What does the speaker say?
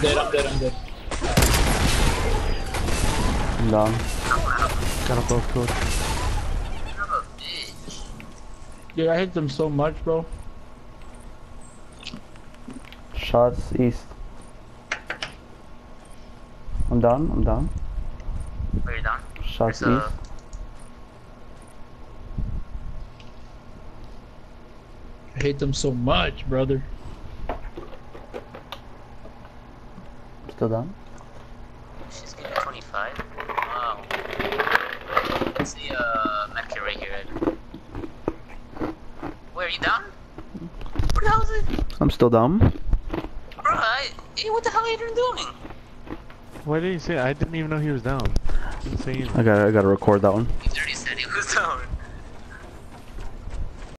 dead, I'm dead, I'm dead. I'm down. Got them both good. Son of a bitch. Dude, I hit them so much, bro. Shots east. I'm down, I'm down. Where you down? Shots There's east. I hate them so much, brother. Still down? She's getting 25. Wow. I see uh, a Mecca right here. Ed. Where are you down? Where the hell is it? I'm still down. Bro, I, hey, what the hell are you doing? Why did he say? I didn't even know he was down. I gotta, I gotta record that one. He's already